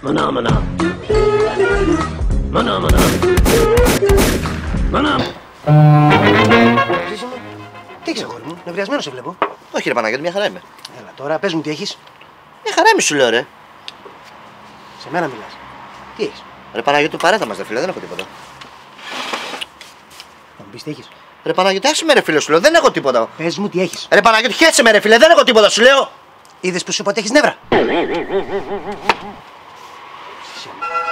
Μανά, μανά. Μανά, μανά. Μανά. Ζήση μου, τι έχεις αγόρι μου, νευριασμένος σε βλέπω. Όχι, ρε Παναγιώτη, μια χαρά είμαι. Έλα τώρα, πες μου τι έχεις. Μια χαρά είμαι, σου λέω, ρε. Σε μένα μιλάς. Τι έχεις; Ρε Παναγιώτη, παρέτα μας, ρε φίλε, δεν έχω τίποτα. Θα μου πεις τι έχεις. Ρε Παναγιώτη, άσε με, ρε φίλε, σου λέω, δεν έχω τίποτα. Πες μου τι έχεις. Ρε Παναγιώτη, χέσε με, ρε φίλε, δεν έχω τίποτα, σου λέω. Είδες που σου είπα ότι έχεις νεύρα. 行。